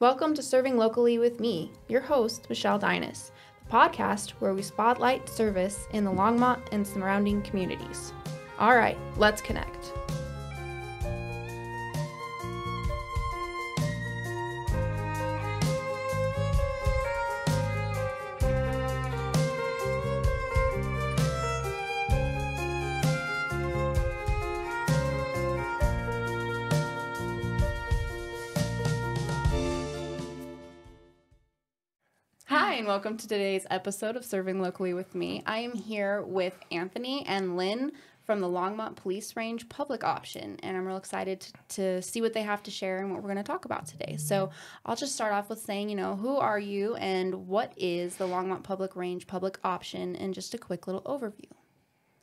Welcome to Serving Locally with me, your host, Michelle Dinas, the podcast where we spotlight service in the Longmont and surrounding communities. All right, let's connect. Welcome to today's episode of Serving Locally with me. I am here with Anthony and Lynne from the Longmont Police Range Public Option, and I'm real excited to, to see what they have to share and what we're going to talk about today. So, I'll just start off with saying, you know, who are you and what is the Longmont Public Range Public Option, and just a quick little overview.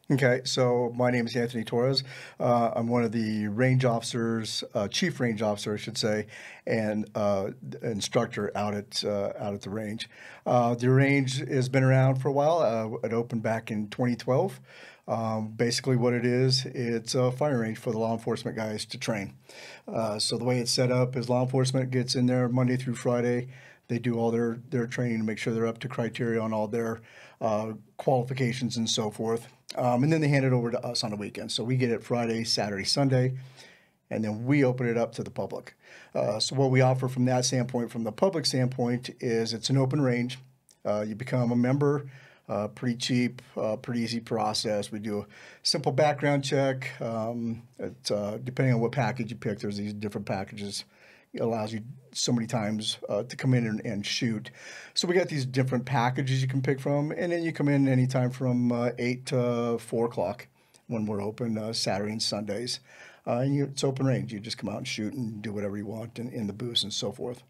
Okay, so my name is Anthony Torres. Uh, I'm one of the range officers, uh, chief range officer, I should say, and uh, instructor out at uh, out at the range. Uh, the range has been around for a while. Uh, it opened back in 2012. Um, basically, what it is, it's a fire range for the law enforcement guys to train. so the way it's set up is law enforcement gets in there Monday through Friday. They do all their their training to make sure they're up to criteria on all their qualifications and so forth um, and then they hand it over to us on the weekend. So we get it Friday, Saturday, Sunday, and then we open it up to the public. Uh, so what we offer from that standpoint, from the public standpoint, is it's an open range. Uh, you become a member, uh, pretty cheap, uh, pretty easy process. We do a simple background check. Um, uh, depending on what package you pick, there's these different packages allows you so many times uh, to come in and, and, shoot. So we got these different packages you can pick from, and then you come in anytime from uh, eight to four o'clock when we're open uh, Saturday and Sundays. Uh, and you, it's open range. You just come out and shoot and do whatever you want in, in the booths and so forth.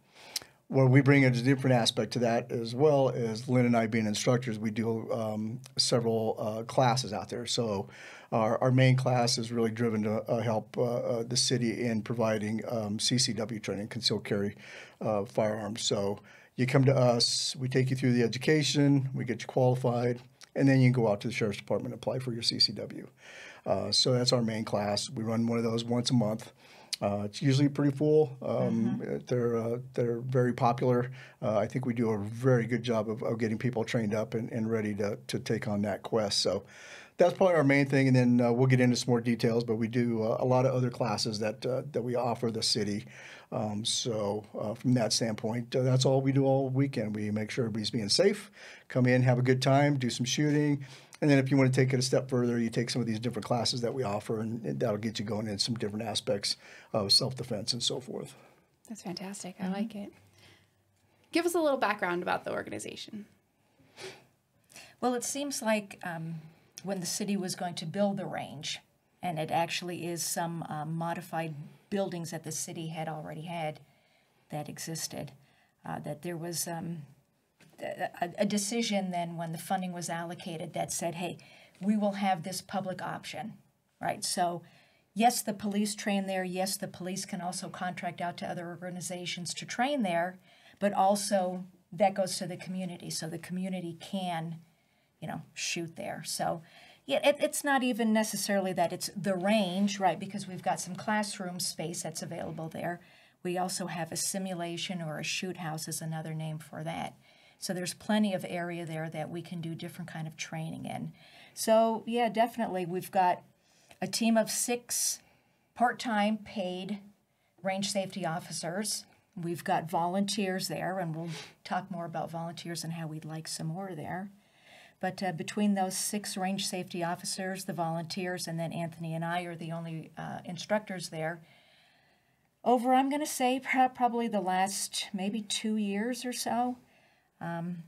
Where we bring a different aspect to that as well as Lynne and I being instructors, we do um, several uh, classes out there. So our, our main class is really driven to uh, help uh, uh the city in providing um, CCW training, concealed carry uh, firearms. So you come to us, we take you through the education, we get you qualified, and then you can go out to the sheriff's department and apply for your CCW. Uh, so that's our main class. We run one of those once a month. Uh, it's usually pretty full. Um, mm-hmm. They're uh, they're very popular. Uh, I think we do a very good job of, of getting people trained up and, and ready to, to take on that quest. So that's probably our main thing, and then uh, we'll get into some more details. But we do uh, a lot of other classes that uh, that we offer the city. Um, so uh, from that standpoint, uh, that's all we do all weekend. We make sure everybody's being safe, come in, have a good time, do some shooting, and then if you want to take it a step further, you take some of these different classes that we offer, and, and that'll get you going in some different aspects of self defense and so forth. That's fantastic. Mm-hmm. I like it. Give us a little background about the organization. Well, it seems like um, when the city was going to build the range, and it actually is some um, modified buildings that the city had already had that existed. Uh, that there was um, a, a, decision then when the funding was allocated that said, hey, we will have this public option, right? So, yes, the police train there. Yes, the police can also contract out to other organizations to train there, but also that goes to the community. So the community can you know, shoot there. So, yeah, it, it's not even necessarily that it's the range, right? Because we've got some classroom space that's available there. We also have a simulation or a shoot house is another name for that. So there's plenty of area there that we can do different kind of training in. So yeah, definitely we've got a team of six part-time paid range safety officers. We've got volunteers there, and we'll talk more about volunteers and how we'd like some more there. But uh, between those six range safety officers, the volunteers, and then Anthony and I are the only uh, instructors there. Over, I'm going to say probably the last maybe two years or so, um,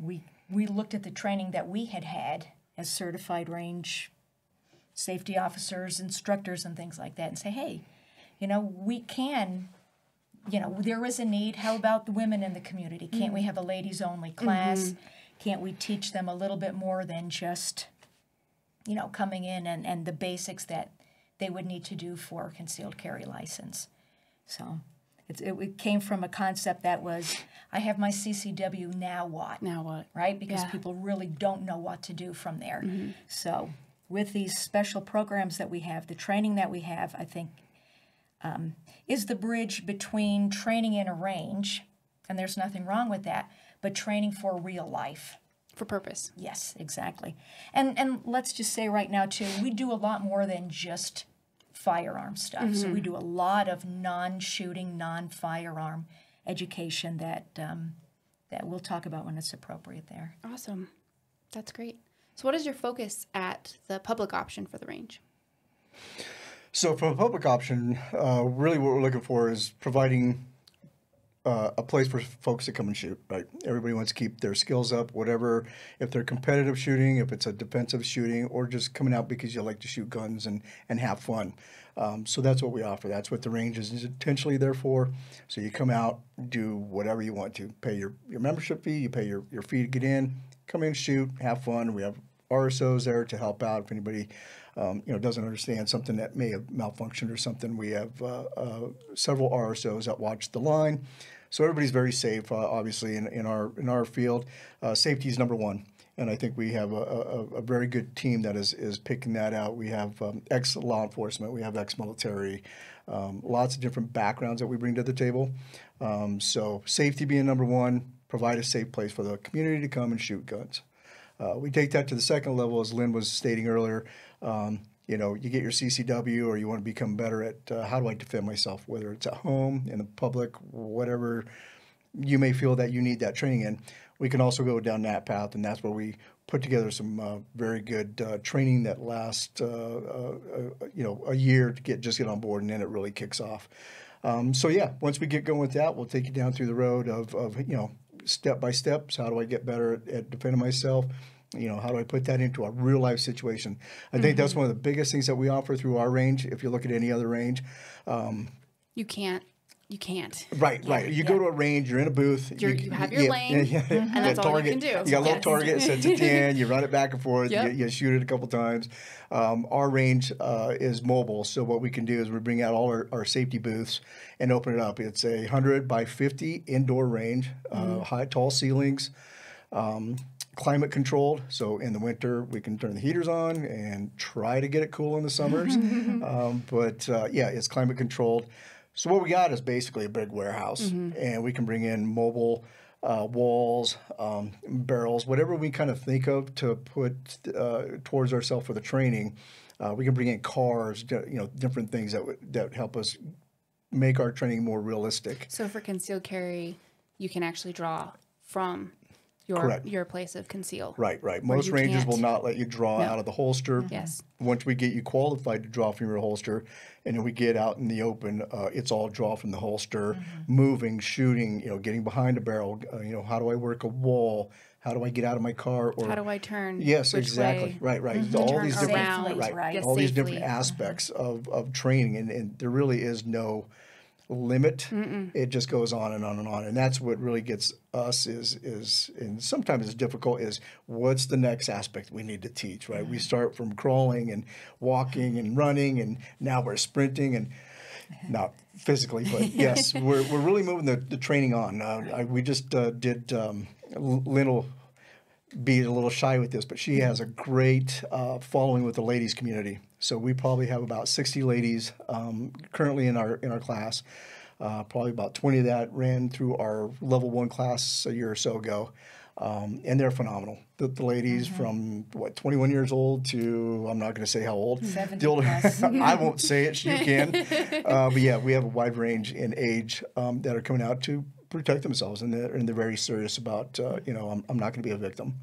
we we looked at the training that we had had as certified range safety officers, instructors, and things like that, and say, hey, you know, we can you know, there is a need. How about the women in the community? Can't mm-hmm. we have a ladies only class? Mm-hmm. Can't we teach them a little bit more than just, you know, coming in and, and the basics that they would need to do for a concealed carry license? So it, it came from a concept that was I have my CCW, now what? Now what? Right? Because yeah. people really don't know what to do from there. Mm-hmm. So with these special programs that we have, the training that we have, I think um, is the bridge between training in a range, and there's nothing wrong with that, but training for real life. For purpose. Yes, exactly. And and let's just say right now too, we do a lot more than just firearm stuff. So we do a lot of non-shooting, non-firearm education that um, that we'll talk about when it's appropriate there. Awesome. That's great. So, what is your focus at the public option for the range? So, for a public option, uh, really what we're looking for is providing uh, a place for folks to come and shoot. Right, everybody wants to keep their skills up. Whatever, if they're competitive shooting, if it's a defensive shooting, or just coming out because you like to shoot guns and and have fun. Um, so that's what we offer. That's what the range is intentionally there for. So you come out, do whatever you want to. Pay your, your membership fee. You pay your, your fee to get in. Come in, shoot, have fun. We have RSOs there to help out if anybody um, you know doesn't understand something that may have malfunctioned or something. We have uh, uh, several RSOs that watch the line, so everybody's very safe. Uh, obviously, in, in our in our field, uh, safety is number one, and I think we have a, a, a very good team that is is picking that out. We have um, ex law enforcement, we have ex military, um, lots of different backgrounds that we bring to the table. Um, so safety being number one, provide a safe place for the community to come and shoot guns. Uh, we take that to the second level, as Lynne was stating earlier. Um, you know, you get your CCW, or you want to become better at uh, how do I defend myself, whether it's at home, in the public, whatever you may feel that you need that training in. We can also go down that path, and that's where we put together some uh, very good uh, training that lasts, uh, uh, you know, a year to get just get on board, and then it really kicks off. Um, so yeah, once we get going with that, we'll take you down through the road of, of you know step by steps. How do I get better at, at defending myself? You know, how do I put that into a real life situation? I think that's one of the biggest things that we offer through our range. If you look at any other range, You can't. You can't. right, right. You go to a range, you're in a booth. You're- you have your lane, yeah, and that's all you can do. You got a little Yes. target, sets it in, you run it back and forth, Yep. you, you shoot it a couple times. Um, our range uh, is mobile, so what we can do is we bring out all our, our safety booths and open it up. It's a 100 by 50 indoor range, Mm-hmm. uh, high, tall ceilings um, climate controlled. So in the winter, we can turn the heaters on and try to get it cool in the summers. um, but uh, yeah, it's climate controlled. So what we got is basically a big warehouse, and we can bring in mobile uh, walls, um, barrels, whatever we kind of think of to put uh, towards ourselves for the training. Uh, we can bring in cars, you know, different things that would that help us make our training more realistic. So, for concealed carry, you can actually draw from your Correct. your place of conceal. Right, right. Most rangers will can't- not let you draw No. out of the holster. Yes. Once we get you qualified to draw from your holster, and then we get out in the open, uh, it's all draw from the holster, Mm-hmm. moving, shooting, you know, getting behind a barrel. Uh, you know, how do I work a wall? How do I get out of my car? Or How do I turn? Yes, exactly. way? Right, right. To All these different, around, right, right. yes, all these different safely. aspects of, of training, and, and there really is no limit. It just goes on and on and on, and that's what really gets us is is and sometimes it's difficult. Is what's the next aspect we need to teach? Right, we start from crawling and walking and running, and now we're sprinting and not physically, but yes, we're, we're really moving the, the training on. Uh, I, we just uh, did um, Lynne will be a little shy with this, but she has a great uh, following with the ladies community. So we probably have about 60 ladies um, currently in our in our class. Uh, probably about 20 of that ran through our level one class a year or so ago. Um, and they're phenomenal. The, the ladies from what 21 years old to I'm not going to say how old. 70 The older. I won't say it. You can. Uh, but yeah, we have a wide range in age um, that are coming out to protect themselves, and they're, and they're very serious about uh, you know I'm, I'm not going to be a victim.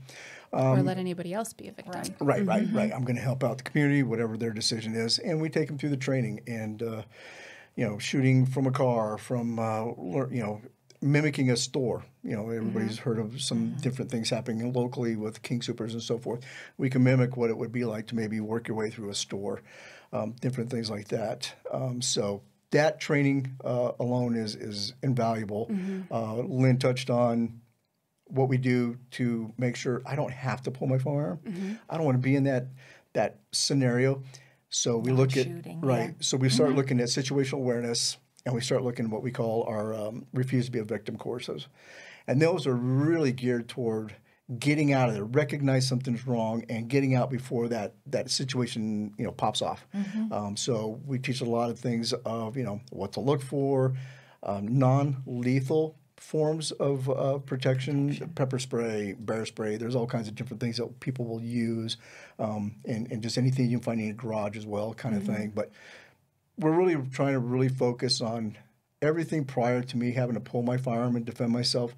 Or let anybody else be a victim. Right. Right, right, right. I'm going to help out the community, whatever their decision is, and we take them through the training and, uh, you know, shooting from a car, from uh, you know, mimicking a store. You know, everybody's heard of some different things happening locally with King Supers and so forth. We can mimic what it would be like to maybe work your way through a store, um, different things like that. Um, so. That training uh, alone is is invaluable. Uh, Lynne touched on what we do to make sure I don't have to pull my firearm. I don't want to be in that that scenario. So we look at shooting, right. yeah. So we start looking at situational awareness, and we start looking at what we call our um, refuse to be a victim courses, and those are really geared toward getting out of there, recognize something's wrong, and getting out before that that situation you know pops off. Um, so we teach a lot of things of you know what to look for, um, non-lethal forms of uh, protection, pepper spray, bear spray. There's all kinds of different things that people will use, um, and and just anything you can find in a garage as well, kind of thing. But we're really trying to really focus on everything prior to me having to pull my firearm and defend myself.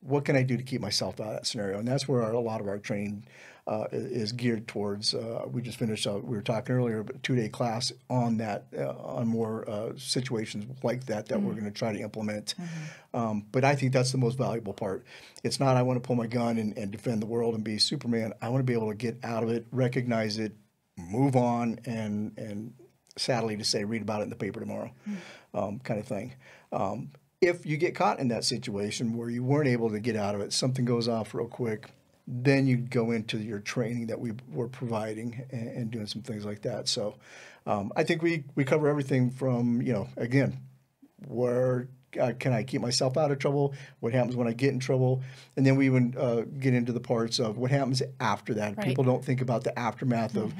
What can I do to keep myself out of that scenario? And that's where our, a lot of our training uh, is geared towards. Uh, we just finished. Uh, we were talking earlier, but two day class on that, uh, on more uh, situations like that that we're going to try to implement. Um, but I think that's the most valuable part. It's not I want to pull my gun and, and defend the world and be Superman. I want to be able to get out of it, recognize it, move on, and and sadly to say, read about it in the paper tomorrow, um, kind of thing. Um, if you get caught in that situation where you weren't able to get out of it, something goes off real quick, then you go into your training that we were providing and, and doing some things like that. So um, I think we, we cover everything from, you know, again, where uh, can I keep myself out of trouble? What happens when I get in trouble? And then we even uh, get into the parts of what happens after that. Right. People don't think about the aftermath of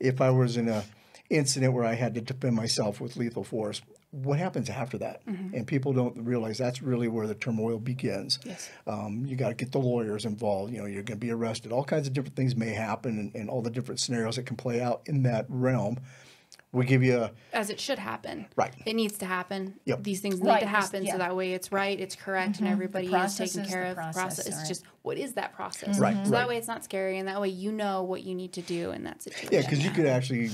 if I was in a incident where I had to defend myself with lethal force. What happens after that? Mm-hmm. And people don't realize that's really where the turmoil begins. Yes. Um, you got to get the lawyers involved. You know, you're going to be arrested. All kinds of different things may happen, and, and all the different scenarios that can play out in that realm. We give you a as it should happen. Right. It needs to happen. Yep. These things need Right, to happen yeah. so that way it's right, it's correct, and mm-hmm. everybody is taken care the of. process, It's right. just what is that process? Mm-hmm. Right, So right. that way it's not scary, and that way you know what you need to do in that situation. yeah, because you could actually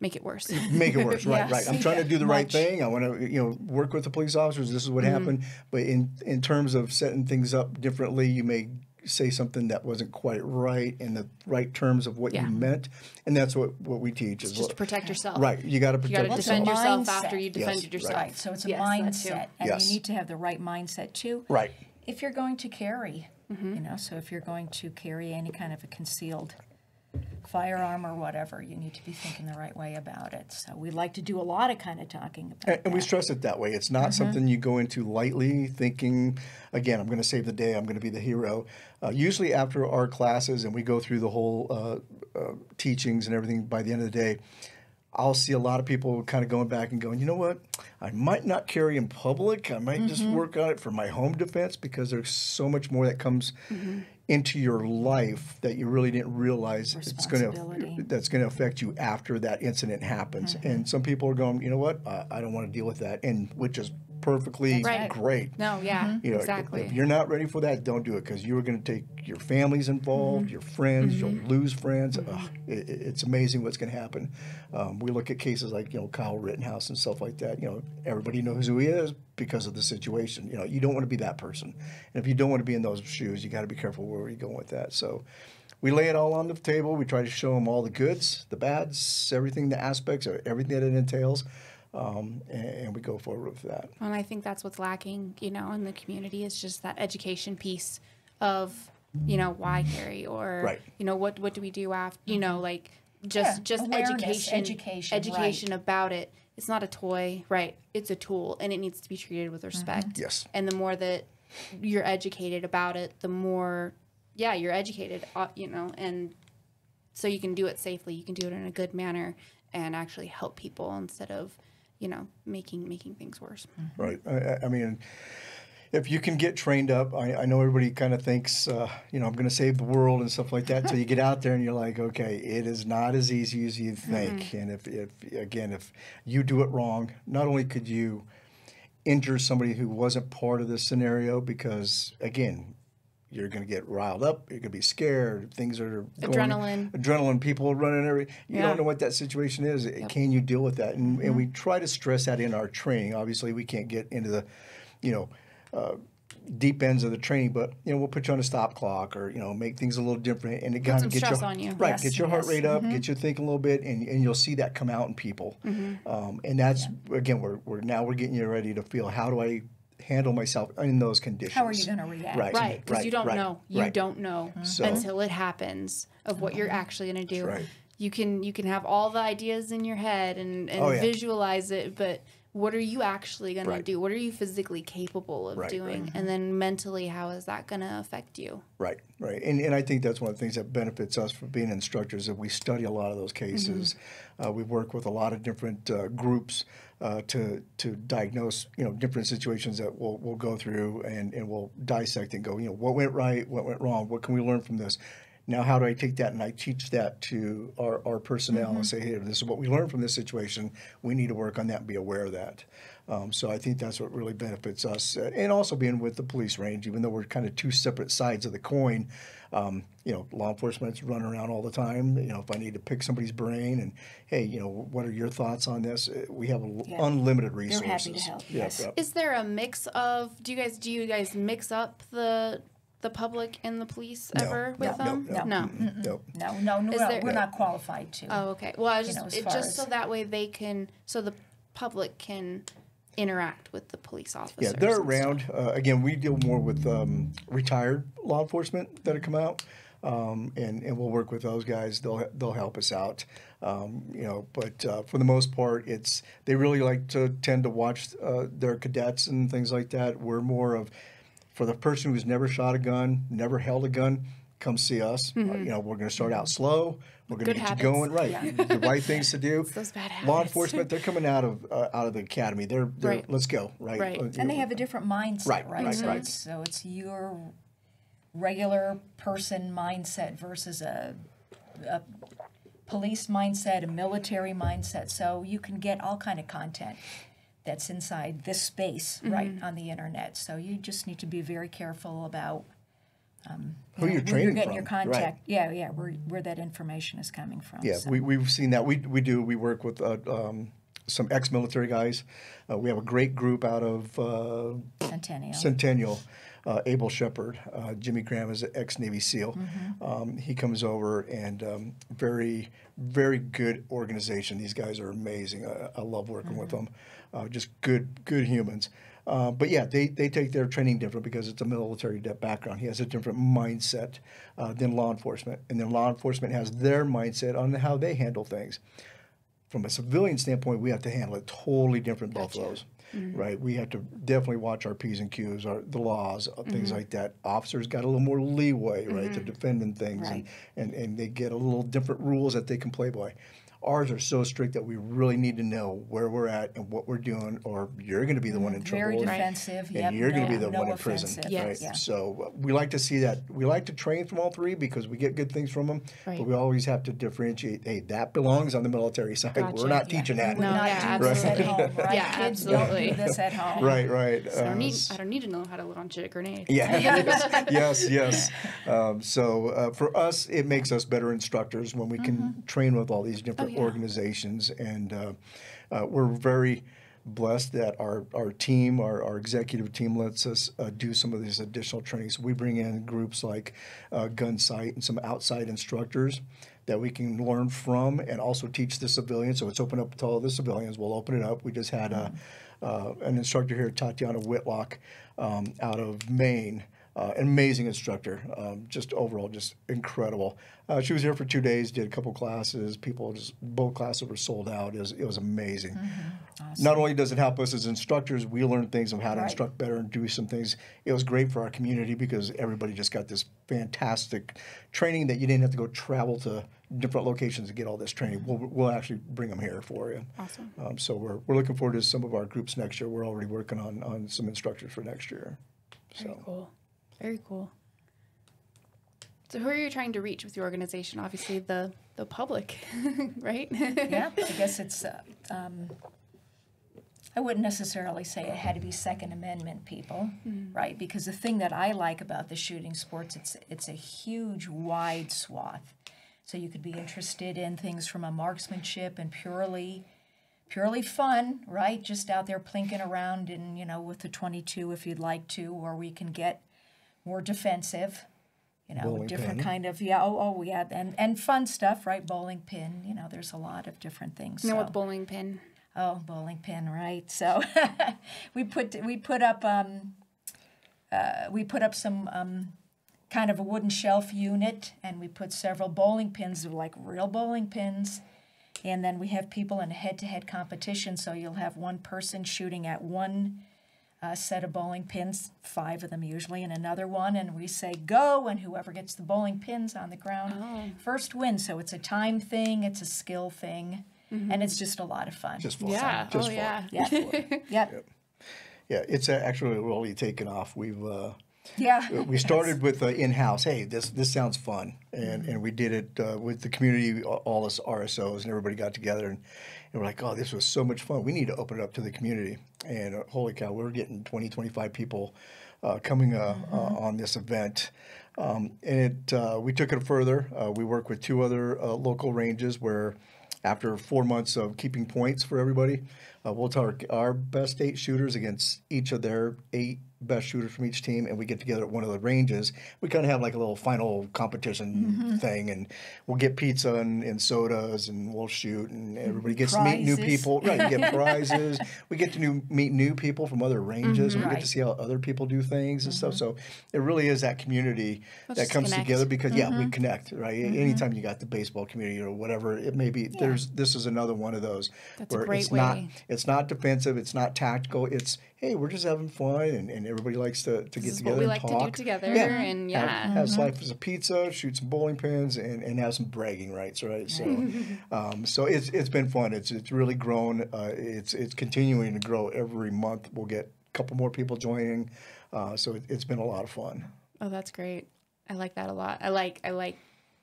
make it worse. make it worse. Right, Yes. right. I'm trying to do the right thing. I want to, you know, work with the police officers. This is what happened. But in in terms of setting things up differently, you may say something that wasn't quite right in the right terms of what Yeah. you meant, and that's what what we teach is just to protect yourself. right. You got to protect. You got to Well, it's a defend yourself after you Yes, defended right. yourself. Right, so it's a Yes, that too. mindset, and Yes. you need to have the right mindset too. right. If you're going to carry, Mm-hmm. you know, so if you're going to carry any kind of a concealed firearm or whatever, you need to be thinking the right way about it. So we like to do a lot of kind of talking about And, and we stress it that way. It's not something you go into lightly, thinking, again, I'm going to save the day. I'm going to be the hero. Uh, usually, after our classes and we go through the whole uh, uh, teachings and everything, by the end of the day, I'll see a lot of people kind of going back and going, you know what? I might not carry in public. I might just work on it for my home defense because there's so much more that comes into your life that you really didn't realize it's going to that's going to affect you after that incident happens. Mm-hmm. And some people are going, you know what? I, I don't want to deal with that, and which is perfectly right. great. No, yeah, You know, if- exactly. if you're not ready for that, don't do it because you are going to take your families involved, Mm-hmm. your friends, you'll lose friends. Ugh, it, it- it's amazing what's going to happen. Um, we look at cases like you know Kyle Rittenhouse and stuff like that. You know, everybody knows who he is because of the situation. You know, you don't want to be that person, and if you don't want to be in those shoes, you got to be careful where you're going with that. So. We lay it all on the table. We try to show them all the goods, the bads, everything, the aspects, everything that it entails, um, and, and we go forward with that. And I think that's what's lacking, you know, in the community is just that education piece of, you know, why carry or, Right. you know, what what do we do after, you know, like just Yeah, just awareness, education, education, education about it. It's not a toy, right? It's a tool, and it needs to be treated with respect. Yes. And the more that you're educated about it, the more, yeah, you're educated, uh, you know, and so you can do it safely. You can do it in a good manner and actually help people instead of, you know, making making things worse. Right. I- I, I mean, if you can get trained up, I, I know everybody kind of thinks, uh, you know, I'm going to save the world and stuff like that. Until you get out there and you're like, okay, it is not as easy as you think. And if, if, again, if you do it wrong, not only could you injure somebody who wasn't part of the scenario, because again, you're going to get riled up. You're going to be scared. Things are going, Adrenaline. Adrenaline. People running every. You Yeah. don't know what that situation is. Can you deal with that? And, and we try to stress that in our training. Obviously, we can't get into the, you know, uh, deep ends of the training, but you know, we'll put you on a stop clock or you know, make things a little different, and it kind of get your on you. right, Yes, get your heart rate up, get you thinking a little bit, and, and you'll see that come out in people. Um, and that's again, we're, we're now we're getting you ready to feel how do I handle myself in those conditions. How are you going to react? Right. Right, because you don't right, know. You right. don't know So- until it happens of what you're actually going to do. right. You can you can have all the ideas in your head and, and Oh, yeah. visualize it, but what are you actually going Right. to do? What are you physically capable of Right, right. doing? And then mentally, how is that going to affect you? Right, right, and and I think that's one of the things that benefits us for being instructors that we study a lot of those cases. Uh, we work with a lot of different uh, groups uh, to to diagnose you know different situations that we'll we'll go through and and we'll dissect and go you know what went right, what went wrong, what can we learn from this. Now, how do I take that and I teach that to our, our personnel and say, hey, this is what we learned from this situation. We need to work on that and be aware of that. Um, so I think that's what really benefits us, uh, and also being with the police range, even though we're kind of two separate sides of the coin. Um, you know, law enforcement's running around all the time. You know, if I need to pick somebody's brain and, hey, you know, what are your thoughts on this? Uh, We have Yeah. unlimited They're resources. happy to help, Yep, yes. yep. Is there a mix of do you guys do you guys mix up the the public and the police No, ever no, with no, them? no, no. No, no, no Is we're, there- we're not qualified to. Oh, okay. Well, I was You just know, it, just so that way they can so the public can interact with the police officers. Yeah, they're around. Uh, again, we deal more with um, retired law enforcement that have come out, um, and and we'll work with those guys. They'll they'll help us out. Um, you know, but uh, for the most part, it's they really like to tend to watch uh, their cadets and things like that. We're more of for the person who's never shot a gun, never held a gun. Come see us. Uh, you know, we're going to start out slow. We're going to Good get habits. you going right. The right things to do. those bad habits. Law enforcement, they're coming out of uh, out of the academy. They're, they're Right. let's go right. Right. Uh, you and they have a different mindset, Right, right? right, so, right. It's, so it's your regular person mindset versus a, a police mindset, a military mindset. So you can get all kind of content that's inside this space, right, Mm-hmm. on the internet. So you just need to be very careful about um, Who you you're know, training getting your from, right. contact. Yeah, yeah, where where that information is coming from. Yeah, so. we, we've seen that. We, we do. We work with uh, um, some ex military guys. Uh, we have a great group out of uh, Centennial. Centennial. Uh, Abel Shepard, uh, Jimmy Graham is an ex Navy SEAL. Mm-hmm. Um, he comes over and um, very, very good organization. These guys are amazing. I, I love working with Mm-hmm. them. Uh, just good, good humans. Uh, but yeah, they, they take their training different because it's a military background. He has a different mindset uh, than law enforcement, and then law enforcement has their mindset on how they handle things from a civilian standpoint, we have to handle it totally different, both of those, right? We have to definitely watch our P's and Q's, our, the laws, uh, things like that. Officers got a little more leeway, right, to defend in things, Right. and, and, and they get a little different rules that they can play by. Ours are so strict that we really need to know where we're at and what we're doing, or you're going to be the one in very trouble. defensive. And yep, you're going to no, be the no one in prison, offensive. Yes. right? Yeah. So uh, we like to see that. We like to train from all three because we get good things from them. Right. But we always have to differentiate. Hey, that belongs on the military side. Gotcha. We're not Yeah. teaching that. would No, not yeah, do this at absolutely. home, right? Yeah, Kids absolutely. do this at home. Right, right. I don't Uh, need I don't need to know how to launch a grenade. yeah, yes, yes, yes. Um, so uh, for us, it makes us better instructors when we can train with all these different yeah. organizations, and uh, uh, we're very blessed that our, our team, our, our executive team, lets us uh, do some of these additional trainings. We bring in groups like uh, Gunsite and some outside instructors that we can learn from and also teach the civilians. So it's open up to all the civilians. We'll open it up. We just had a, uh, an instructor here, Tatiana Whitlock, um, out of Maine. Uh, an amazing instructor, um, just overall, just incredible. Uh, she was here for two days, did a couple classes. People just both classes were sold out. It was, it was amazing. Not only does it help us as instructors, we learn things of how to Right. instruct better and do some things. It was great for our community because everybody just got this fantastic training that you didn't have to go travel to different locations to get all this training. We'll, we'll actually bring them here for you. Awesome. Um, so we're, we're looking forward to some of our groups next year. We're already working on, on some instructors for next year. Very So. cool. Very cool. So who are you trying to reach with your organization? Obviously the the public, right? yeah, I guess it's. Uh, um, I wouldn't necessarily say it had to be Second Amendment people, right? Because the thing that I like about the shooting sports, it's it's a huge, wide swath. So you could be interested in things from a marksmanship and purely, purely fun, right? Just out there plinking around and you know with the 22 if you'd like to, or we can get more defensive. You know, Bowling different pin. kind of yeah. Oh, oh, yeah, and and fun stuff, right? Bowling pin. You know, there's a lot of different things. You know, so. with bowling pin. Oh, bowling pin, right? So we put we put up um, uh, we put up some um, kind of a wooden shelf unit, and we put several bowling pins, like real bowling pins, And then we have people in a head-to-head competition, so you'll have one person shooting at one uh, set of bowling pins, five of them usually, and another one, and we say go, and whoever gets the bowling pins on the ground first wins. So it's a time thing, it's a skill thing, and it's just a lot of fun. Just fun. Yeah. Just oh, fun. yeah. yeah, yep. Yeah, it's uh, actually really taken off. We've uh, yeah. we started with uh, in-house. Hey, this this sounds fun, and and we did it uh, with the community, all- us RSOs, and everybody got together, and, and we're like, oh, this was so much fun. We need to open it up to the community. And uh, holy cow, we're getting 20, 25 people uh, coming uh, Mm-hmm. uh, on this event. Um, and it uh, we took it further. Uh, we work with two other uh, local ranges where. After four months of keeping points for everybody, uh, we'll our, our best eight shooters against each of their eight best shooters from each team, and we get together at one of the ranges. We kind of have like a little final competition thing, and we'll get pizza and, and sodas, and we'll shoot, and everybody gets to meet new people. Right, you get prizes. we get to new, meet new people from other ranges, and we get to see how other people do things and stuff. So it really is that community that comes connect. together because yeah, we connect. Right, anytime you got the baseball community or whatever it may be, there's this is another one of those That's where it's not it's not defensive, it's not tactical. It's hey, we're just having fun, and, and everybody likes to, to get is together what we and like to do talk. together, and Have, yeah. have slices of pizza, shoot some bowling pins, and, and have some bragging rights, right? So, um, so it's it's been fun. It's it's really grown. Uh, it's it's continuing to grow every month. We'll get a couple more people joining, uh, so it, it's been a lot of fun. Oh, that's great. I like that a lot. I like I like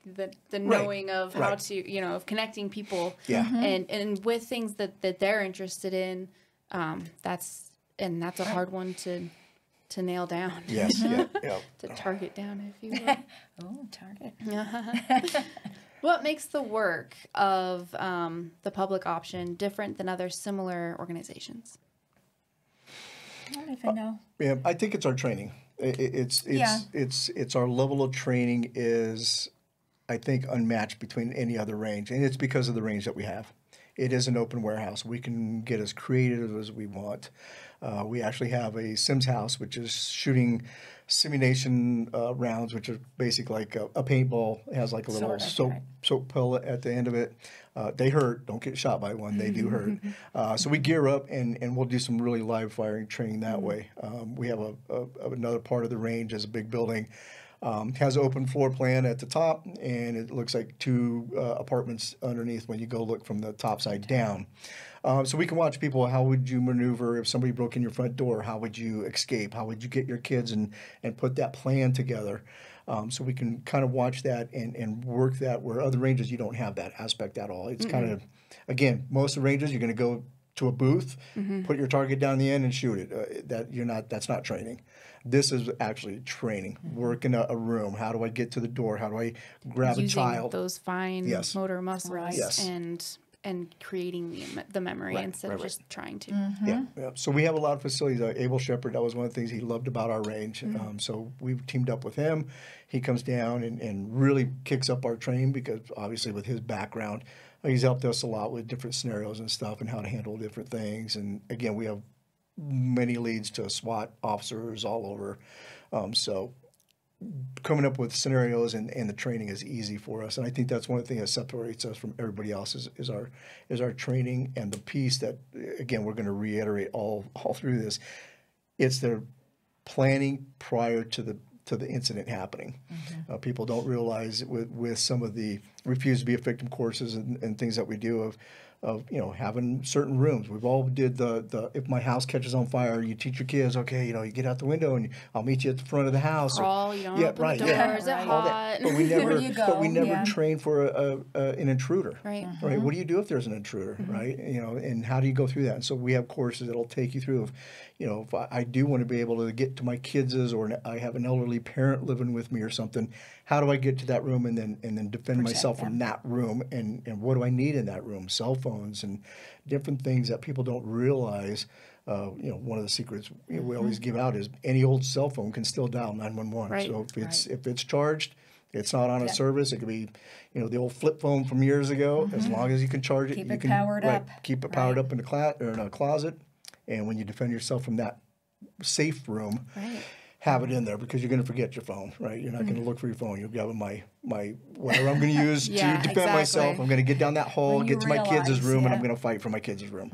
the the knowing of how right. to you know of connecting people. Yeah. Mm-hmm. And and with things that that they're interested in, um, that's and that's a hard one to to nail down. Yes, yeah, yeah. To target down, if you will. Oh, target. what makes the work of um, the public option different than other similar organizations? I don't even know. Yeah, I think it's our training. I- I- It's it's Yeah. it's it's our level of training is, I think, unmatched between any other range, and it's because of the range that we have. It is an open warehouse. We can get as creative as we want. Uh, we actually have a Sims house, which is shooting simulation uh, rounds, which are basically like a, a paintball. It has like a little soap right. soap pellet at the end of it. Uh, they hurt. Don't get shot by one. They do hurt. Uh, so we gear up and, and we'll do some really live firing training that way. Um, we have a, a, another part of the range as a big building. Um, has open floor plan at the top, and it looks like two uh, apartments underneath when you go look from the top side down. Um, so we can watch people. How would you maneuver if somebody broke in your front door? How would you escape? How would you get your kids and and put that plan together? Um, so we can kind of watch that and, and work that where other ranges you don't have that aspect at all. It's kind of again most of the ranges you're going to go to a booth, put your target down the end and shoot it. Uh, that you're not that's not training. This is actually training. Work in a, a room. How do I get to the door? How do I grab Using a child? those fine Yes. motor muscles Yes. and and creating the the memory Right, instead right, of right. just trying to. Yeah, yeah. So we have a lot of facilities. Uh, Abel Shepard, that was one of the things he loved about our range. Um, so we've teamed up with him. He comes down and, and really kicks up our training because obviously with his background, he's helped us a lot with different scenarios and stuff and how to handle different things. And again, we have many leads to SWAT officers all over. Um, so coming up with scenarios and, and the training is easy for us. And I think that's one of the things that separates us from everybody else is, is our is our training and the piece that again we're going to reiterate all all through this. It's their planning prior to the to the incident happening. Uh, people don't realize with with some of the refuse to be a victim courses and, and things that we do of of you know having certain rooms. We've all did the the if my house catches on fire, you teach your kids, okay, you know, you get out the window and I'll meet you at the front of the house. or- you don't yeah, open right, the yeah. doors, Right. it hot. But we never, but we never yeah. train for a, a, a, an intruder. Right. Right. Mm-hmm. What do you do if there's an intruder? Mm-hmm. Right. You know, and how do you go through that? And so we have courses that'll take you through. Of, you know, if I, I do want to be able to get to my kids' or I have an elderly parent living with me or something, how do I get to that room and then and then defend myself from that room? And and what do I need in that room? Cell phones and different things that people don't realize. Uh, you know, one of the secrets you know, we always give out is any old cell phone can still dial 911. Right. So if it's if it's charged, it's not on a service. It could be, you know, the old flip phone from years ago. As long as you can charge it, Keep you it can powered right, up. keep it powered Right. up in cla- or in a closet. And when you defend yourself from that safe room, Right. Have it in there because you're going to forget your phone, right? You're not Mm-hmm. going to look for your phone. You'll grab my my whatever I'm going to use Yeah, to defend myself. I'm going to get down that hole, get to my kids' realize, room, and I'm. Mm-hmm. going to fight for my kids' room.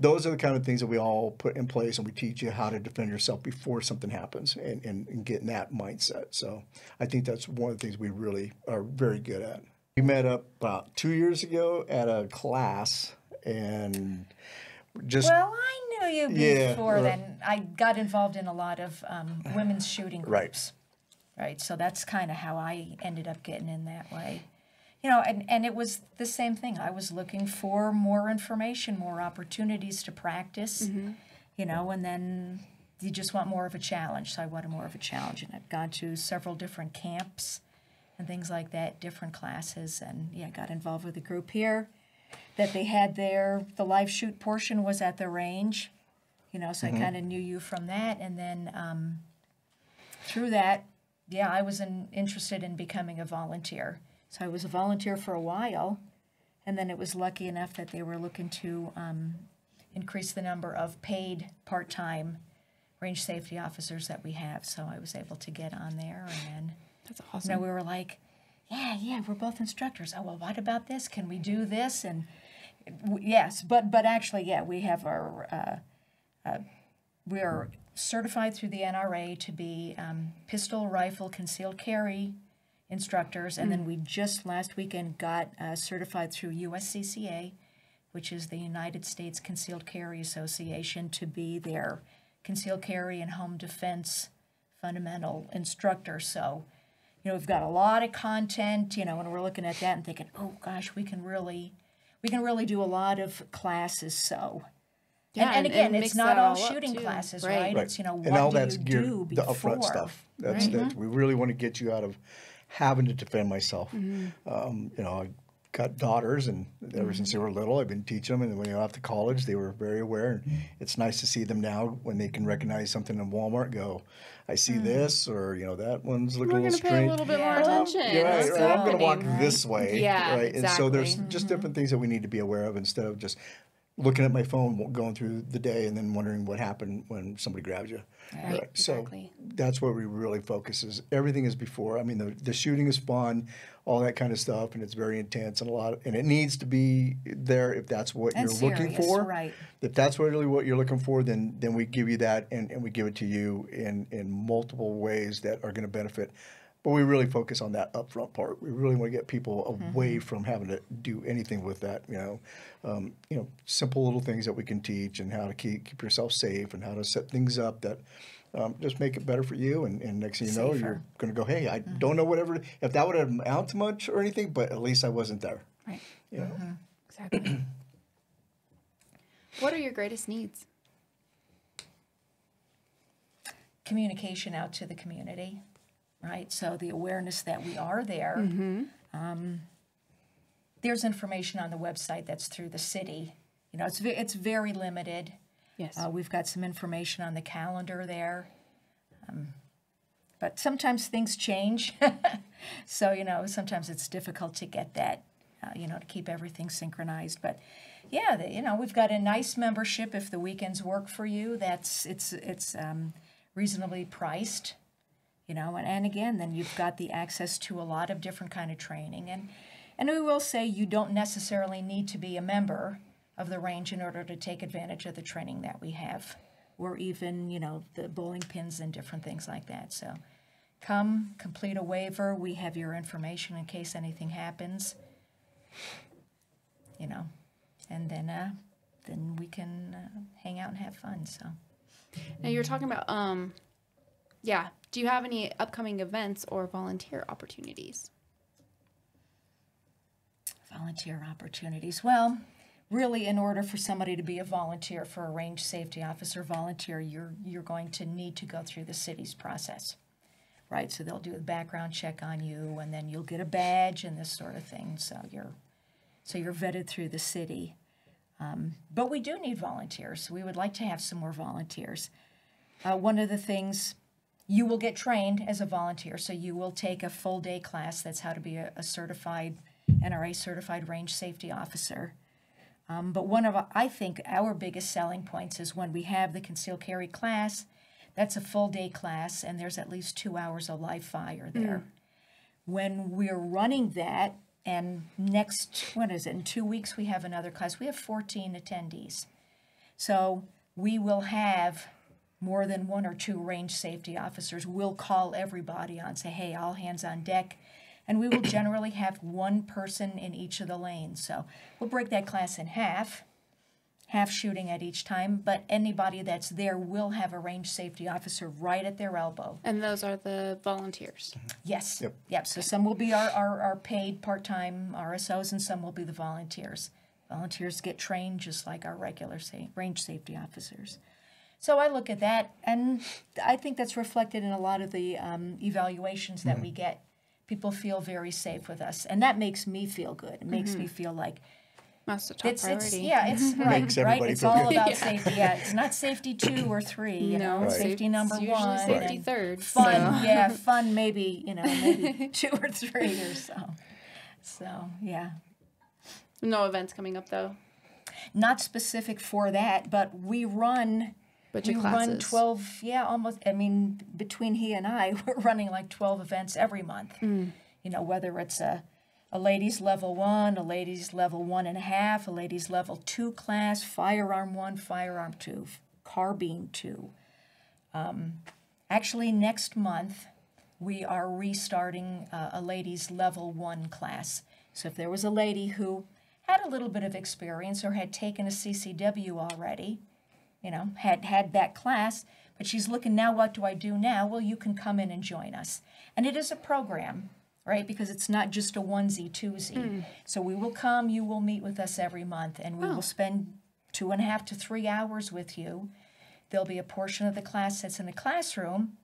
Those are the kind of things that we all put in place, and we teach you how to defend yourself before something happens, and, and, and get in that mindset. So I think that's one of the things we really are very good at. We met up about two years ago at a class, and just Well, I knew you Yeah, before right. then. I got involved in a lot of um, women's shooting Right. groups. Right. So that's kind of how I ended up getting in that way. You know, and, and it was the same thing. I was looking for more information, more opportunities to practice, you know, and then you just want more of a challenge. So I wanted more of a challenge. And I've gone to several different camps and things like that, different classes, and yeah, got involved with a group here that they had there. The live shoot portion was at the range, you know, so I kind of knew you from that. And then um, through that, yeah, I was in, interested in becoming a volunteer. So I was a volunteer for a while, and then it was lucky enough that they were looking to um, increase the number of paid part time range safety officers that we have. So I was able to get on there, and then That's you awesome. know, we were like, yeah, yeah, we're both instructors. Oh, well, what about this? Can we do this? And w- yes, but but actually, yeah, we have our uh, uh, we are certified through the NRA to be um, pistol, rifle, concealed carry instructors, and then we just last weekend got uh, certified through USCCA, which is the United States Concealed Carry Association, to be their concealed carry and home defense fundamental instructor. So you know, we've got a lot of content, you know, and we're looking at that and thinking, oh gosh, we can really, we can really do a lot of classes. So, Yeah, and, and and- again, and it's not all all shooting classes, Right. right? Right. It's you know, and all what do that's you geared do the before? upfront stuff. That's that we really want to get you out of having to defend myself. Mm-hmm. Um, you know, I got daughters, and ever since they were little, I've been teaching them. And when they went off to college, they were very aware. And it's nice to see them now when they can recognize something in Walmart. Go, I see mm. this, or you know, that one's looking We're a little to pay a strange. little bit more Yeah. attention. Yeah, right, What's right. I'm going to walk happening, this way. Yeah, right. And so there's exactly. just mm-hmm. different things that we need to be aware of instead of just looking at my phone going through the day and then wondering what happened when somebody grabs you. Right, So exactly. that's what we really focus is everything is before. I mean, the, the shooting is fun, all that kind of stuff, and it's very intense and a lot, and it needs to be there if that's what And you're looking for. right. If that's really what you're looking for, then then we give you that, and, and we give it to you in in multiple ways that are going to benefit. But we really focus on that upfront part. We really want to get people away from having to do anything with that. You know, um, you know, simple little things that we can teach, and how to keep keep yourself safe, and how to set things up that um, just make it better for you. And, and next thing you know, Safer. you're going to go, hey, I don't know whatever if that would amount to much or anything, but at least I wasn't there. Right. You know. Exactly. what are your greatest needs? communication out to the community, right? So the awareness that we are there. Um, there's information on the website that's through the city. You know, it's it's very limited. Yes. Uh, we've got some information on the calendar there. Um, but sometimes things change. so, you know, sometimes it's difficult to get that, uh, you know, to keep everything synchronized. But yeah, the, you know, we've got a nice membership. If the weekends work for you, that's it's it's um, reasonably priced. You know, and, and again, then you've got the access to a lot of different kind of training. And and we will say you don't necessarily need to be a member of the range in order to take advantage of the training that we have, or even you know the bowling pins and different things like that. So, come complete a waiver. We have your information in case anything happens. You know, and then uh, then we can uh, hang out and have fun. So. Now you're talking about um yeah, do you have any upcoming events or volunteer opportunities? Volunteer opportunities. Well, really, in order for somebody to be a volunteer for a range safety officer volunteer, you're you're going to need to go through the city's process, right? So they'll do a background check on you, and then you'll get a badge and this sort of thing. So you're so you're vetted through the city. Um, but we do need volunteers. We would like to have some more volunteers. Uh, one of the things you will get trained as a volunteer, so you will take a full day class. That's how to be a, a certified NRA certified range safety officer. Um, but one of, I think, our biggest selling points is when we have the concealed carry class, That's a full day class, and there's at least two hours of live fire there. When we're running that, and next, what is it, in two weeks we have another class, we have 14 attendees. So we will have more than one or two range safety officers. We'll call everybody on, say, hey, all hands on deck. And we will generally have one person in each of the lanes. So we'll break that class in half, half shooting at each time, but anybody that's there will have a range safety officer right at their elbow. And those are the volunteers. Mm-hmm. Yes. Yep. Yep. So some will be our, our, our paid part time RSOs and some will be the volunteers. Volunteers get trained just like our regular sa- range safety officers. So I look at that and I think that's reflected in a lot of the um, evaluations that we mm-hmm. get. People feel very safe with us, and that makes me feel good. It makes me mm-hmm. feel like That's the top it's, it's yeah, it's mm-hmm. right, Makes right. It's all good. about safety. Yeah, it's not safety two or three. You No, know, Right. safety number It's one. safety and third, Fun, so. yeah, fun. Maybe you know, maybe two or three or so. So yeah, No events coming up though. not specific for that, but we run. But we run twelve. Yeah, almost. I mean, between he and I, we're running like twelve events every month. Mm. You know, whether it's a a ladies level one, a ladies level one and a half, a ladies level two class, firearm one, firearm two, carbine two. Um, actually, next month we are restarting uh, a ladies level one class. So if there was a lady who had a little bit of experience or had taken a CCW already, you know, had had that class, but she's looking now, what do I do now? Well, you can come in and join us. And it is a program, right? Because it's not just a onesie, twosie. Hmm. So we will come, you will meet with us every month, and we oh. will spend two and a half to three hours with you. There'll be a portion of the class that's in the classroom,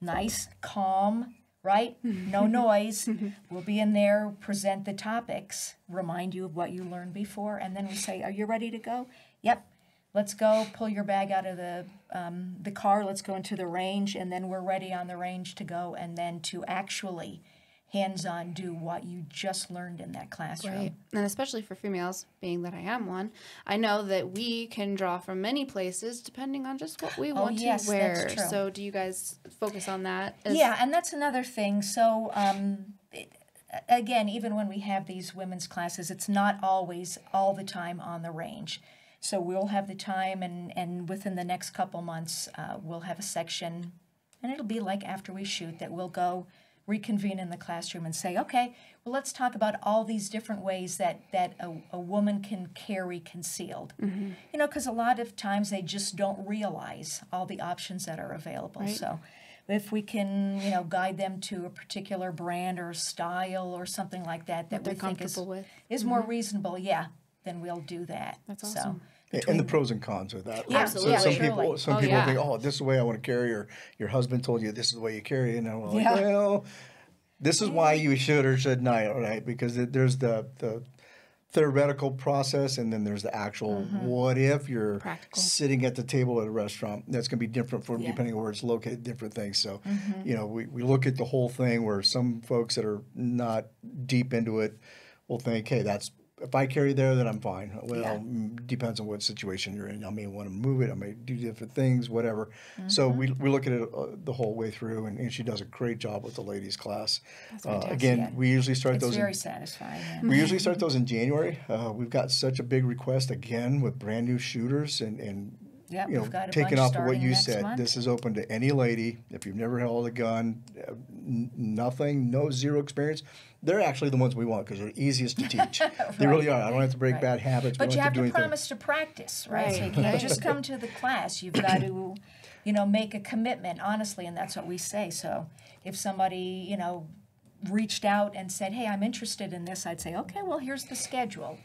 nice, calm, right? No noise. We'll be in there, present the topics, remind you of what you learned before, and then we say, Are you ready to go? Yep. Let's go. Pull your bag out of the um, the car. Let's go into the range, and then we're ready on the range to go, and then to actually hands-on do what you just learned in that classroom. Right. And especially for females, being that I am one, I know that we can draw from many places depending on just what we want Oh, yes, to that's wear. true. So do you guys focus on that? as- Yeah, and that's another thing. So, um, it, again, even when we have these women's classes, it's not always all the time on the range. So we'll have the time, and, and within the next couple months, uh, we'll have a section, and it'll be like after we shoot that we'll go reconvene in the classroom and say, okay, well, let's talk about all these different ways that, that a, a woman can carry concealed. You know, because a lot of times they just don't realize all the options that are available. So if we can, you know, guide them to a particular brand or style or something like that that we think is, with. is more reasonable, yeah, then we'll do that. That's So, awesome. and the pros and cons of that. Yeah, absolutely. So some Surely. people, some Oh, people yeah. think, oh, this is the way I want to carry, or your husband told you this is the way you carry, and I'm like, Yeah. well, this is why you should or should not, right? Because there's the the theoretical process, and then there's the actual Mm-hmm. what if you're Practical. sitting at the table at a restaurant. That's going to be different from Yeah. depending on where it's located, different things. So, Mm-hmm. you know, we, we look at the whole thing where some folks that are not deep into it will think, hey, that's if I carry there, then I'm fine. Well, Yeah. mm, depends on what situation you're in. I may want to move it. I may do different things, whatever. So Mm-hmm. we, we look at it uh, the whole way through, and, and she does a great job with the ladies class. Uh, again, Yeah. we usually start it's those. very In, satisfying. yeah. we usually start those in January. Uh, we've got such a big request again with brand new shooters and and Yep, you know we've got a taking off of what you said. month. This is open to any lady if you've never held a gun, uh, n- nothing, no zero experience. They're actually the ones we want because they're easiest to teach. They really are. I don't have to break Right. bad habits. But we you have to do to anything. promise to practice, right? So you can't just come to the class. You've got to, you know, make a commitment, honestly, and that's what we say. So if somebody, you know, reached out and said, "Hey, I'm interested in this," I'd say, "Okay, well, here's the schedule.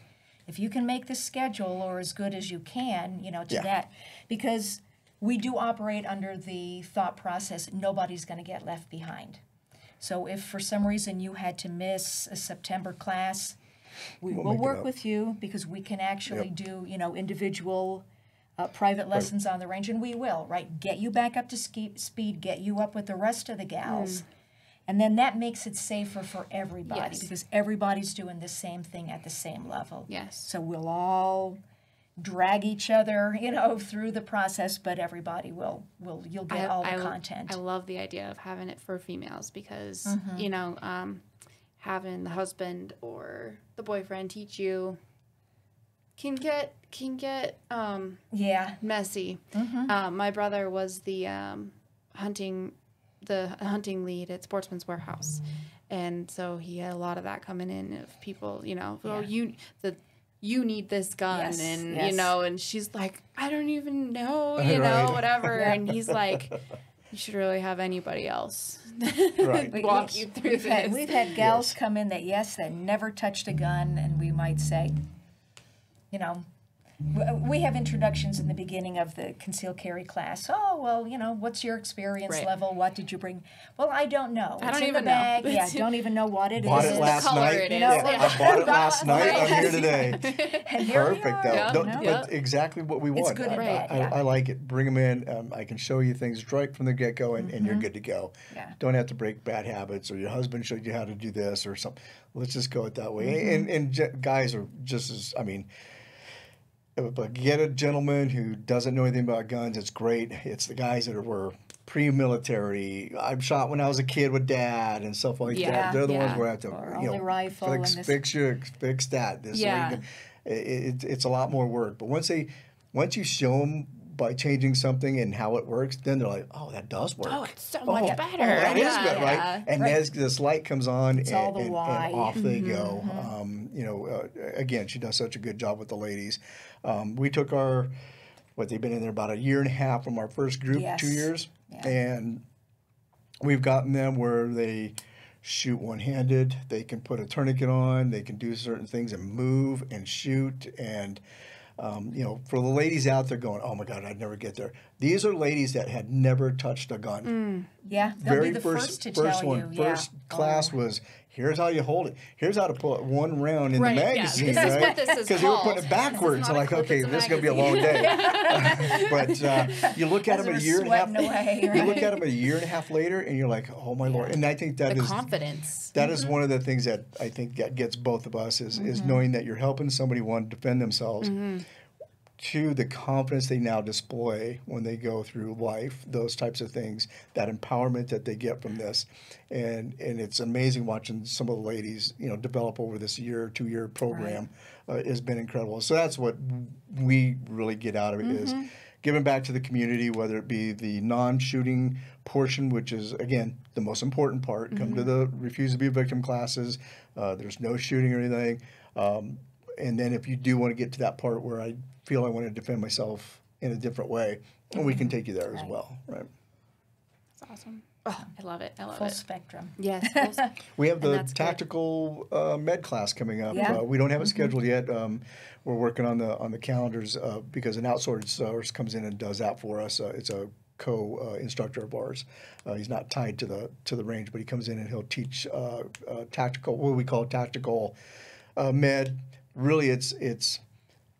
If you can make the schedule or as good as you can, you know, to Yeah. that, because we do operate under the thought process nobody's going to get left behind. So if for some reason you had to miss a September class, we We'll will make it work up. with you because we can actually Yep. do, you know, individual uh, private lessons on the range, and we will, right? Get you back up to ski- speed, get you up with the rest of the gals. And then that makes it safer for everybody Yes. because everybody's doing the same thing at the same level. Yes. So we'll all drag each other, you know, through the process, but everybody will will you'll get all the I, content. I love the idea of having it for females because Mm-hmm. you know um, having the husband or the boyfriend teach you can get can get um, yeah. messy. Mm-hmm. Uh, my brother was the um, hunting the hunting lead at Sportsman's Warehouse, and so he had a lot of that coming in of people, you know, oh you the you need this gun Yes, and yes. you know and she's like i don't even know you Right. know whatever and he's like you should really have anybody else Right. We- walk yes. you through We've this had, we've had gals come in that yes, that never touched a gun, and we might say, you know, w- we have introductions in the beginning of the concealed carry class. Oh well, you know, what's your experience Right. level? What did you bring? Well, I don't know. I It's don't in even the know. bag. Yeah, don't even know what it is. Bought This it is the last color night. it is. know, Yeah. I bought it last night. I'm here today. And here Perfect, are. though. Yeah, Don't- no. but exactly what we want. It's good I, Right. I, yeah. I like it. Bring them in. Um, I can show you things right from the get go, and, and you're good to go. Mm-hmm. Yeah. Don't have to break bad habits, or your husband showed you how to do this, or something. Let's just go it that way. Mm-hmm. And and ge- guys are just as. I mean. But get a gentleman who doesn't know anything about guns. It's great. It's the guys that were pre-military. I shot when I was a kid with dad and stuff like Yeah, that. They're the yeah. ones where I have to, Or you know, rifle fix, this- fix your fix that. This Yeah. it, it, it's a lot more work. But once they, once you show them by changing something and how it works, then they're like, oh, that does work. Oh, it's so much better. that is Yeah. good, right? And Right. as this light comes on, and, and- and off they go. Um, you know, uh, again, she does such a good job with the ladies. Um, we took our, what they've been in there about a year and a half from our first group, Yes. two years, Yeah. and we've gotten them where they shoot one-handed they can put a tourniquet on they can do certain things and move and shoot and um, you know for the ladies out there going oh my god i'd never get there these are ladies that had never touched a gun Yeah, they'll very be the first first, to first one you. first yeah. class Oh. was here's how you hold it. Here's how to put one round in Right, the yeah. magazine is right? this is were putting it backwards not like okay this is going to be a long day. But uh, you look at them a year and a half away, you look at them a year and a half later and you're like oh my lord. And i think that the is confidence. that is one of the things that I think that gets both of us is, Mm-hmm. is knowing that you're helping somebody one defend themselves. Two, the confidence they now display when they go through life, those types of things, that empowerment that they get from this, and and it's amazing watching some of the ladies, you know, develop over this year, two year program, uh, has been incredible. So that's what we really get out of it is giving back to the community, whether it be the non-shooting portion, which is again the most important part. Come to the refuse to be a victim classes. Uh, there's no shooting or anything. Um, and then if you do want to get to that part where I feel I want to defend myself in a different way, we can take you there as well. Right. That's awesome oh, i love it i love full it spectrum. yes full s- We have the tactical uh, med class coming up. Yeah. Uh, we don't have it scheduled yet. Um, we're working on the on the calendars uh, because an outsourced source comes in and does that for us. Uh, it's a co uh, instructor of ours. Uh, he's not tied to the to the range, but he comes in and he'll teach uh, uh, tactical what we call tactical uh, med. Really, it's it's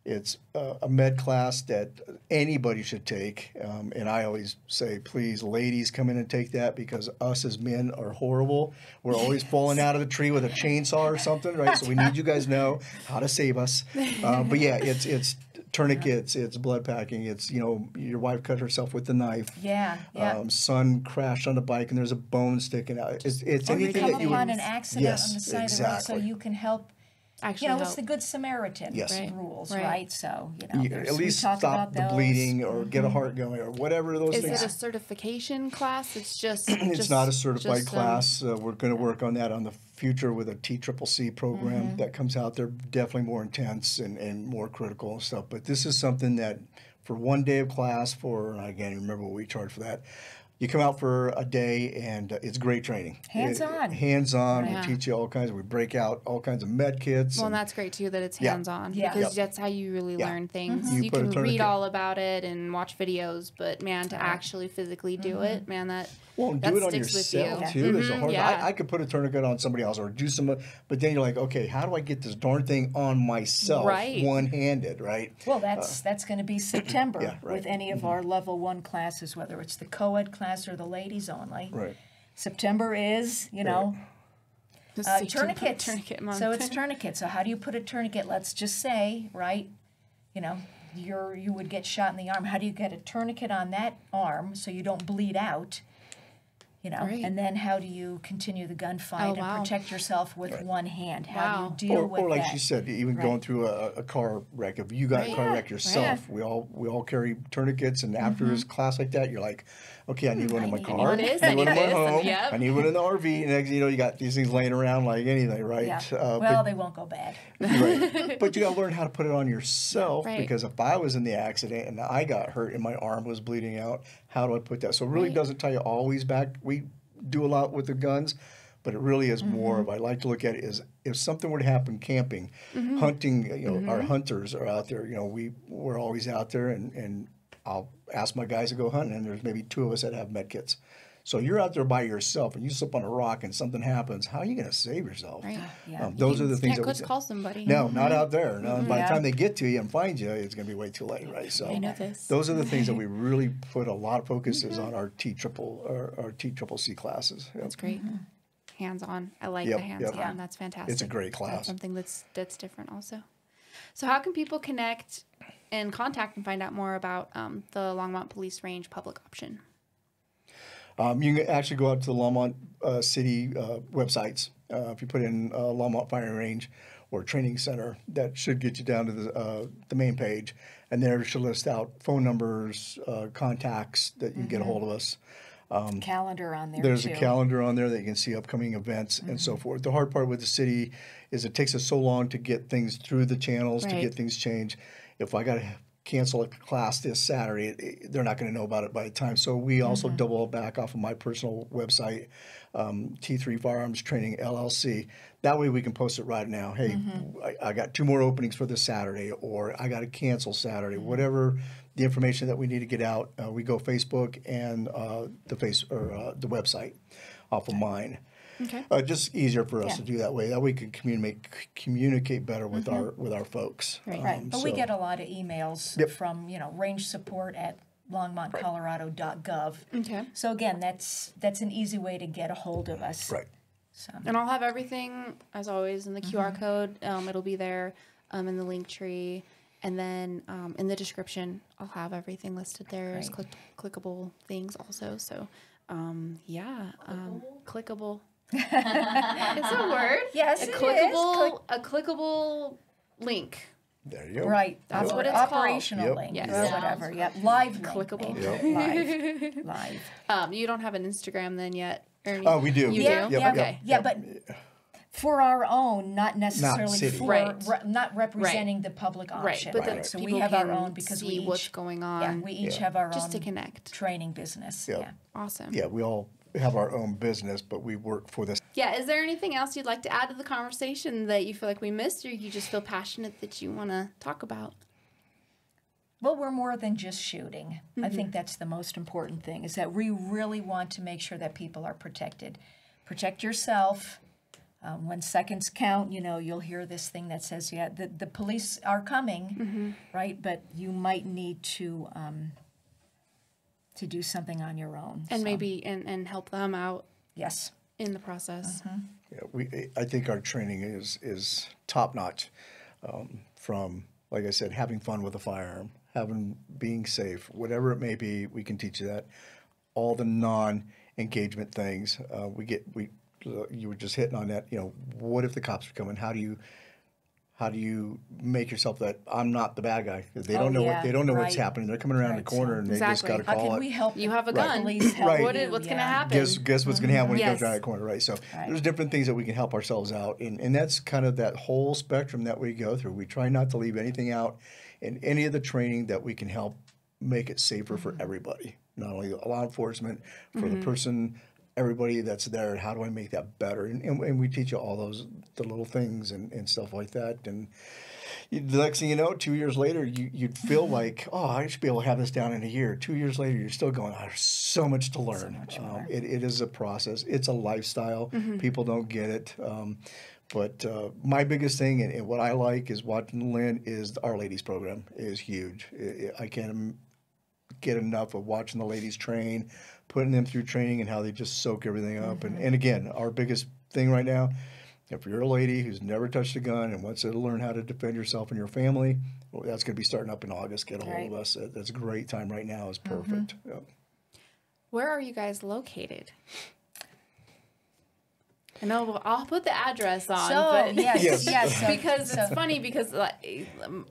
it's uh, a med class that anybody should take. Um, and I always say, please, ladies, come in and take that because us as men are horrible. We're always falling out of the tree with a chainsaw or something, right? So we need you guys know how to save us. Uh, but yeah, it's it's tourniquets, it's blood packing, it's you know your wife cut herself with the knife. Yeah, yeah. Um, son crashed on the bike and there's a bone sticking out. It's, it's or you anything come that you upon would. an accident Yes, on the side of the road, so you can help. Actually You know, help. it's the Good Samaritan Yes. Right, rules, right. right. So you know, you there's- at least stop about the those. Mm-hmm. bleeding or get a heart going or whatever those is things. it a certification class it's just it's just- not a certified just, um, class. uh, we're going to work on that on the future with a TCCC program Mm-hmm. that comes out. They're definitely more intense and, and more critical and stuff. But this is something that for one day of class, for I can't even remember what we charge for that. You come out for a day and uh, it's great training. Hands-on. Hands on. Yeah. We teach you all kinds. Of, We break out all kinds of med kits. Well, and and- that's great too that it's Yeah. hands on Yeah. because Yep. that's how you really Yeah. learn things. You You, can read all about it and watch videos, but man, to actually physically do it, man, that Well, and that do it on yourself you. too. There's a Mhm, hard. yeah. I, I could put a tourniquet on somebody else or do some, but then you're like, okay, how do I get this darn thing on myself, Right. one-handed, right? Well, that's that's going to be September Uh, yeah, right. Mm-hmm. with any of our level one classes, whether it's the co-ed class or the ladies only. Right. September is, you know, Just uh, September tourniquets. tourniquet month. So it's tourniquet. So how do you put a tourniquet? Let's just say, right? You know, you're you would get shot in the arm. How do you get a tourniquet on that arm so you don't bleed out? You know, Right. and then how do you continue the gunfight Oh, and wow. protect yourself with one hand? How Wow. do you deal or, with or like that? she said, even Right. going through a, a car wreck. If you got Right. a car Yeah, wreck yourself, we all we all carry tourniquets. And after Mm-hmm. a class like that, you're like, okay, I need one in my car. one of this, I I need one in my home. yep. I need one in the RV. And next, you know, you got these things laying around like anything, right? yeah. Uh, well, they won't go bad. but, right. but you got to learn how to put it on yourself Right. because if I was in the accident and I got hurt and my arm was bleeding out, how do I put that? So it really Right. doesn't tell you always back. We do a lot with the guns, but it really is more Mm-hmm. of I like to look at it is if something were to happen camping, hunting, you know, Mm-hmm. our hunters are out there, you know, we we're always out there and and I'll ask my guys to go hunting and there's maybe two of us that have med kits. So you're out there by yourself and you slip on a rock and something happens, how are you going to save yourself? Right. Yeah. Um, those are the things Can't that just we, call somebody. no, not out there. Mm-hmm. No, and by Yeah. the time they get to you and find you, it's going to be way too late, right? So I know this. those are the things that we really put a lot of focus is mm-hmm. on our T triple or our T triple C classes. Yep. That's great. Mm-hmm. Hands on. I like Yep, the hands yep. on. Yeah. That's fantastic. It's a great That's class. something that's that's different also. So how can people connect and contact and find out more about um, the Longmont Police Range public option? Um, you can actually go out to the Longmont uh, City uh, websites. Uh, if you put in uh, Longmont Firing Range or Training Center, that should get you down to the, uh, the main page. And there it should list out phone numbers, uh, contacts that you can get a hold of us. Calendar on there There's too. a calendar on there that you can see upcoming events and so forth. The hard part with the city is it takes us so long to get things through the channels, to get things changed. If I got to cancel a class this Saturday, it- it- they're not going to know about it by the time. So we also double back off of my personal website, um, T3 Firearms Training LLC. That way we can post it right now. Hey, I, I got two more openings for this Saturday, or I got to cancel Saturday. Whatever the information that we need to get out, uh, we go Facebook and uh, the face or uh, the website off of mine. Okay. Uh, just easier for us Yeah. to do that way. That way we can communicate communicate better with our with our folks. Right. Right, Um, but we get a lot of emails Yep. from, you know, range support at longmontcolorado.gov. Okay. So again, that's, that's an easy way to get a hold of us. right. So, And I'll have everything as always in the Mm-hmm. QR code. Um, it'll be there um, in the Linktree, and then um, in the description, I'll have everything listed there as click- clickable things also. So, um, yeah, um, clickable. Is a word? Yes, a it is. clickable, a clickable link. There you go. right. That's or what it's called. Operational Yep. link Yes. or Sounds whatever, yep, live link. Clickable. maybe. Live, live. Um, you don't have an Instagram then yet? Or Oh, we do. You Yeah, do? Yep, yeah, okay. yeah, but for our own, not necessarily city. for, Right. re- not representing the public Right, option. but then So we have our own because see we what's each, going yeah, we each Yeah. have our just own to connect. training business. Yep. Yeah. Awesome. Yeah, we all have our own business, but we work for this. Yeah, is there anything else you'd like to add to the conversation that you feel like we missed or you just feel passionate that you want to talk about? Well, we're more than just shooting. I Mm-hmm. think that's the most important thing is that we really want to make sure that people are protected. Protect yourself. Um, when seconds count, you know, you'll hear this thing that says, yeah, the, the police are coming, Mm-hmm. right? But you might need to um, to do something on your own. And So, maybe and, and help them out yes. in the process. Yeah, we. I think our training is is top notch. Um, from like I said, having fun with a firearm, having being safe, whatever it may be, we can teach you that. All the non-engagement things, uh, we get. We uh, you were just hitting on that. You know, what if the cops are coming? How do you how do you make yourself that I'm not the bad guy? They Oh, don't know yeah, what they don't know what's happening. They're coming around the corner so- and they just got Exactly. to How can it. we help You have a Right. gun. Police help Right. What you, is, what's going to happen? guess guess what's going to happen when Yes. you go down the corner, right? So Right. there's different things that we can help ourselves out, and and that's kind of that whole spectrum that we go through. We try not to leave anything out in any of the training that we can help make it safer for mm-hmm. everybody, not only law enforcement, for the mm-hmm. person. Everybody that's there, how do I make that better? And, and, and we teach you all those the little things and, and stuff like that. And you, the next thing you know, two years later, you, you'd feel like, oh, I should be able to have this down in a year. Two years later, you're still going, oh, there's so much to learn. um, it, it is a process, it's a lifestyle. People don't get it. Um, but uh, my biggest thing and, and what I like is watching Lynne is Our Ladies program is huge. I I can't get enough of watching the ladies train, putting them through training and how they just soak everything up. And, and again, our biggest thing right now, If you're a lady who's never touched a gun and wants to learn how to defend yourself and your family, well, that's going to be starting up in August. Get a hold of us. That's a great time right now. is perfect. Yep. Where are you guys located? I know I'll put the address on, So but yes, Yes. yes. so- because so- it's funny because like, um,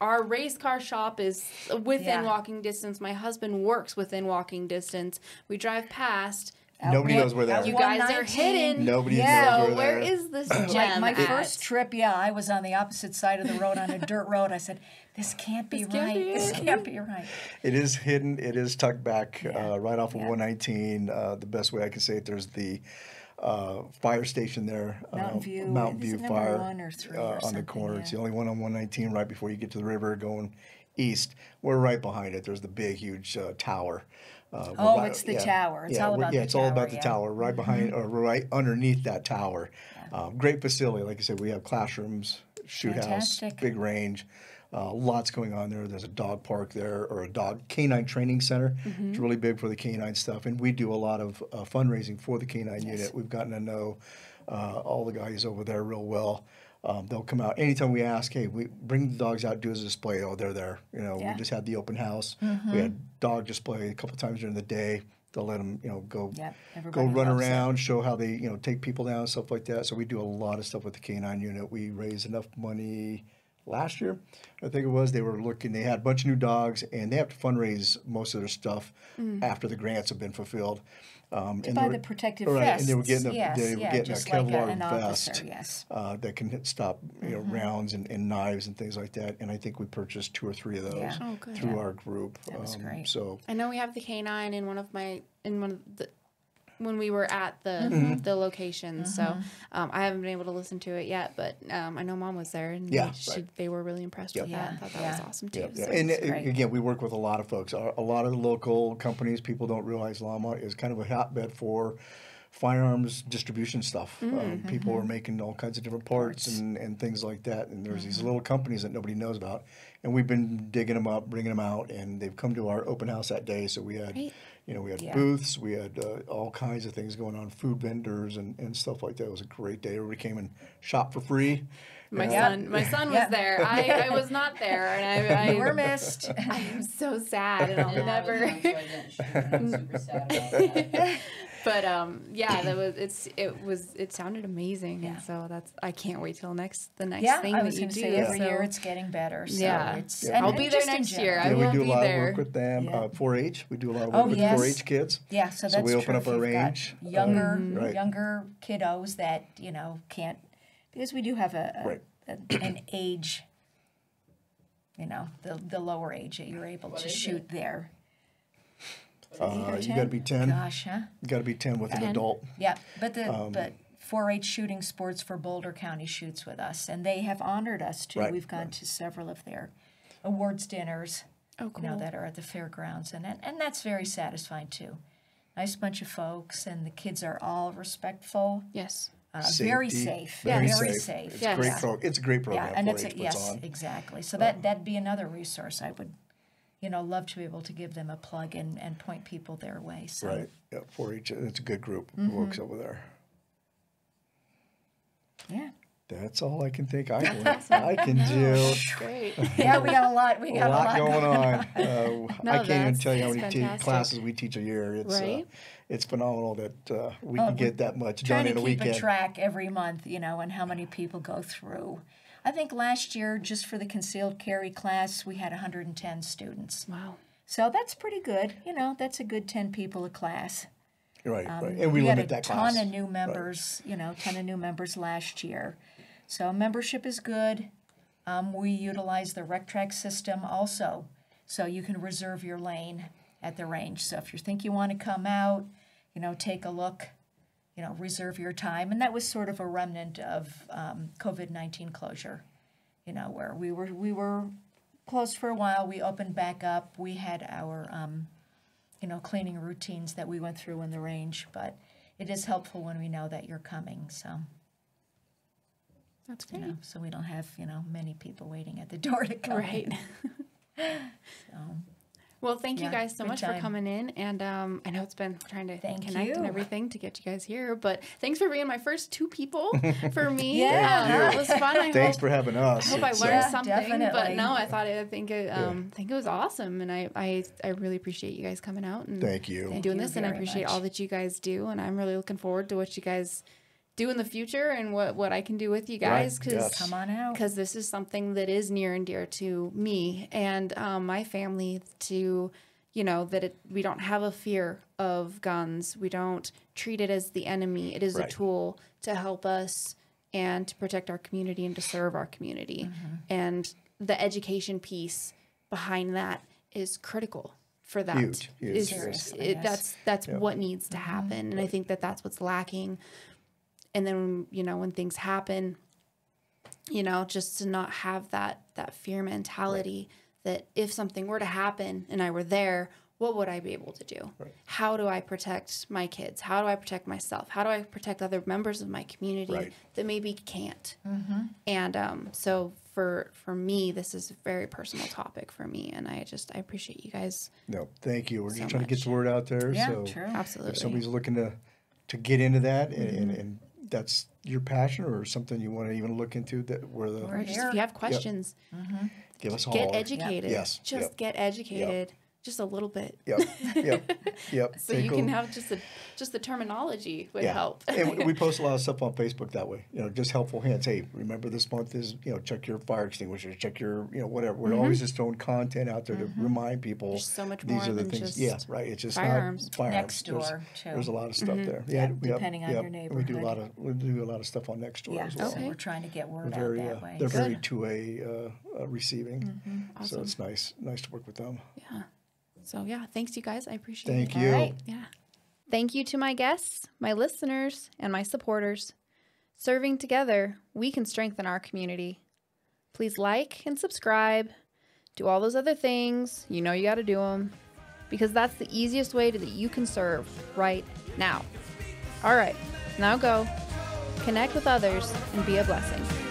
our race car shop is within Yeah. walking distance. My husband works within walking distance. We drive past. Nobody knows where that Out is. You guys are hidden. Nobody Yeah. knows So where where that is this Like gem my at? first trip, yeah, I was on the opposite side of the road on a dirt road. I said, "This can't be This can't right. be this it." can't be right." It is hidden. It is tucked back Yeah. uh, right off of Yeah. 119. Uh, the best way I can say it, there's the uh, fire station there. Mountain uh, View, Mountain View Fire one or three uh, on the corner. It's the only one on 119 right before you get to the river going east. We're right behind it. There's the big, huge uh, tower. Uh, Oh, right- it's the tower. It's yeah, all about yeah, the it's all about the yeah. Tower. Right behind or right underneath that tower. Um, great facility. Like I said, we have classrooms, shoot house, big range. Uh, lots going on there. There's a dog park there, or a dog canine training center. Mm-hmm. It's really big for the canine stuff, and we do a lot of uh, fundraising for the canine unit. We've gotten to know uh, all the guys over there real well. Um, they'll come out anytime we ask. Hey, we bring the dogs out, do a display. Oh, they're there. You know, Yeah. Mm-hmm. we just had the open house. We had dog display a couple times during the day. They'll let them, you know, go Yep, go run it. around, show how they, you know, take people down, stuff like that. So we do a lot of stuff with the canine unit. We raise enough money last year, I think it was. They were looking, they had a bunch of new dogs, and they have to fundraise most of their stuff after the grants have been fulfilled. Um, and Mm. buy were- the protective right, and they were getting a, yes, they were yeah, getting a like Kevlar an vest officer, yes. Uh, that can hit, stop you know rounds and, and knives and things like that. And I think we purchased two or three of those Yeah. Oh, through Yeah. our group. Um, That was great. So I know we have the canine in one of my in one of the when we were at the Mm-hmm. the locations. So um, I haven't been able to listen to it yet, but um, I know mom was there and Yeah, they, she, right. they were really impressed with Yep. that. I thought that was awesome too. Yeah, yeah. So- and it's uh, again, we work with a lot of folks. A a lot of the local companies, people don't realize Longmont is kind of a hotbed for firearms distribution stuff. Mm-hmm. Um, people are making all kinds of different parts, and, and things like that. And there's Mm-hmm. these little companies that nobody knows about. And we've been digging them up, bringing them out, and they've come to our open house that day. So we had, Great. You know, we had Yeah. booths, we had uh, all kinds of things going on, food vendors and, and stuff like that. It was a great day. Everybody came and shopped for free. my Yeah. son, my son was Yeah. there. I, I was not there, and I, I We're missed. I am so sad, and I'll Yeah, I was never. Home, so I didn't shoot. I'm super sad about that. but um, yeah, that was it's it was it sounded amazing, Yeah. and so that's I can't wait till next the next yeah, thing I that you do. say every so- year it's getting better. So Yeah. it's, Yeah. and- I'll be there next year. general. I Yeah, we will do a lot there. of work with them. Yeah. Uh, 4-H, we do a lot of Oh, work with yes. 4-H kids. Yeah, so So that's we open true. up If our you've range, uh, Younger, right. younger kiddos that you know can't because we do have a, a, Right. a- an age. You know, the the lower age that you're able to is shoot there. Uh, you got to be 10. Gosh, huh? You got to be 10 with an adult. Yeah, but the Um, but 4-H shooting sports for Boulder County shoots with us, and they have honored us too. Right, We've gone to several of their awards dinners. Oh, you know, that are at the fairgrounds, and, and and that's very satisfying too. Nice bunch of folks, and the kids are all respectful, yes. uh, very safe, Very Yes. very safe. safe. It's Yes. great Yeah. pro- It's a great program. Yeah, and it's 4-H a, puts yes, on. exactly. So that that'd be another resource I would, you know, love to be able to give them a plug and, and point people their way. So Right. Yeah, 4-H. It's a good group Mm-hmm. who works over there. yeah, That's all I can think I can, I can do. Great. yeah, we got a lot. We A got lot a lot going on. Uh, No, I can't even tell you how many te- classes we teach a year. It's Right. uh, it's phenomenal that uh, we Oh, can get that much trying done to in a keep weekend. a track every month, you know, and how many people go through. I think last year, just for the concealed carry class, we had 110 students. Wow. So that's pretty good. You know, that's a good 10 people a class. Right, Um, right. And we, had limit a that ton of new members, you know, ton of new members last year. So membership is good. Um, we utilize the rec track system also, so you can reserve your lane at the range. So if you think you want to come out, you know, take a look, you know, reserve your time. And that was sort of a remnant of um, COVID nineteen closure, you know, where we were we were closed for a while. We opened back up. We had our um, you know, cleaning routines that we went through in the range, but it is helpful when we know that you're coming, so, That's you know, so we don't have, you know, many people waiting at the door to come. Right. So, Well, thank you guys so good much for coming in, and um, I know it's been trying to Thank connect and everything to get you guys here, but thanks for being my first two people for me. Yeah. Um, Thank it was fun. I Thanks hope, for having us. I hope I learned Yeah, something, but no, I thought it, I think it, um, think it was awesome, and I, I I really appreciate you guys coming out and Thank you. and doing you this, and I very appreciate all that you guys do, and I'm really looking forward to what you guys do in the future and what what I can do with you guys because yes. Come on out. because this is something that is near and dear to me and um, my family to you know that it, we don't have a fear of guns. We don't treat it as the enemy. It is Right. a tool to help us and to protect our community and to serve our community. And the education piece behind that is critical for that. Huge, huge. Is- it- yes. that's that's what needs to happen. And i think that that's what's lacking and then you know when things happen you know just to not have that that fear mentality that if something were to happen and i were there what would i be able to do how do i protect my kids how do i protect myself how do i protect other members of my community Right. that maybe can't and um, so for for me this is a very personal topic for me and i just i appreciate you guys No, thank you. We're just So trying to get the word out there. Yeah, so true. absolutely if somebody's looking to to get into that and, and, and that's your passion or something you want to even look into that where the We're just if you have questions mm-hmm. give us a get holler. educated. Yes, just yep. get educated just a little bit Yep, yep, yep. so Take you can have just a just the terminology would yeah. help and we- we post a lot of stuff on Facebook that way. You know, just helpful hints. Hey, remember this month is you know check your fire extinguisher, check your you know whatever. We're always just throwing content out there to remind people. Mm-hmm. There's so much these more are the than things. just yeah, right. It's just firearms. not firearms. Next There's- door, too. There's a lot of stuff Mm-hmm. there. Yeah, yep, depending on your and We do a lot of we do a lot of stuff on Nextdoor Yeah, as well. so we're trying to get They're word out that uh, way. they're very two way uh, uh, receiving. So Awesome. it's nice nice to work with them. yeah so yeah thanks you guys. I appreciate Thank it you. right. yeah. Thank you to my guests my listeners and my supporters. Serving together we can strengthen our community. Please like and subscribe. Do all those other things. You know you got to do them because that's the easiest way to, that you can serve right now. All right now go. Connect with others and be a blessing